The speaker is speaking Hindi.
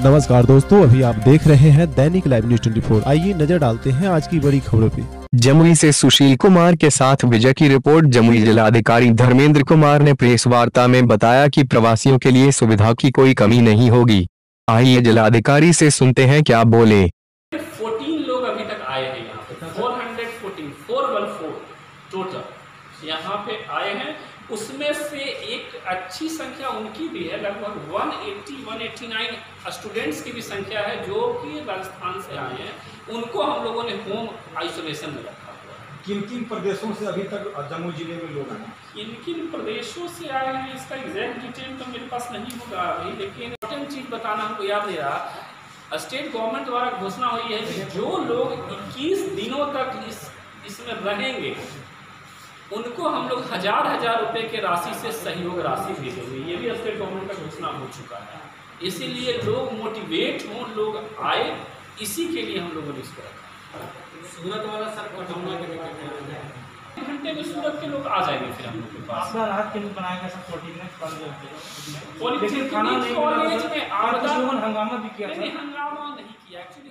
नमस्कार दोस्तों अभी आप देख रहे हैं दैनिक लाइव न्यूज़ 24 आइए नज़र डालते हैं आज की बड़ी खबरों पे। जमुई से सुशील कुमार के साथ विजय की रिपोर्ट। जमुई जिलाधिकारी धर्मेंद्र कुमार ने प्रेस वार्ता में बताया कि प्रवासियों के लिए सुविधा की कोई कमी नहीं होगी। आइए जिलाधिकारी से सुनते हैं क्या बोले। 14 लोग अभी तक आए हैं यहाँ पे। 414 414 टोटल यहाँ पे आए हैं। उसमें से एक अच्छी संख्या उनकी भी है लगभग 180 189 स्टूडेंट्स की भी संख्या है जो कि राजस्थान से आए हैं। उनको हम लोगों ने होम आइसोलेशन में रखा हुआ किन किन प्रदेशों से अभी तक जम्मू ज़िले में लोग आए किन किन प्रदेशों से आए हैं इसका एग्जैक्ट डिटेल तो मेरे पास नहीं होगा अभी लेकिन इम्पोर्टेंट चीज़ बताना हमको याद नहीं रहा। स्टेट गवर्नमेंट द्वारा घोषणा हुई है कि जो लोग 21 दिनों तक इस इसमें रहेंगे उनको हम लोग हज़ार हज़ार रुपए के राशि से सहयोग राशि भी देंगे ये भी स्टेट गवर्नमेंट का घोषणा हो चुका है। इसीलिए लोग मोटिवेट हों लोग आए इसी के लिए हम लोगों ने इसको रखा। सूरत वाला सर पटौना घंटे में सूरत के लोग आ जाएँगे फिर हम लोग के पास। राहत के लिए बनाया गया। सब कॉलेज में ने हंगामा भी किया हंगामा नहीं किया। एक्चुअली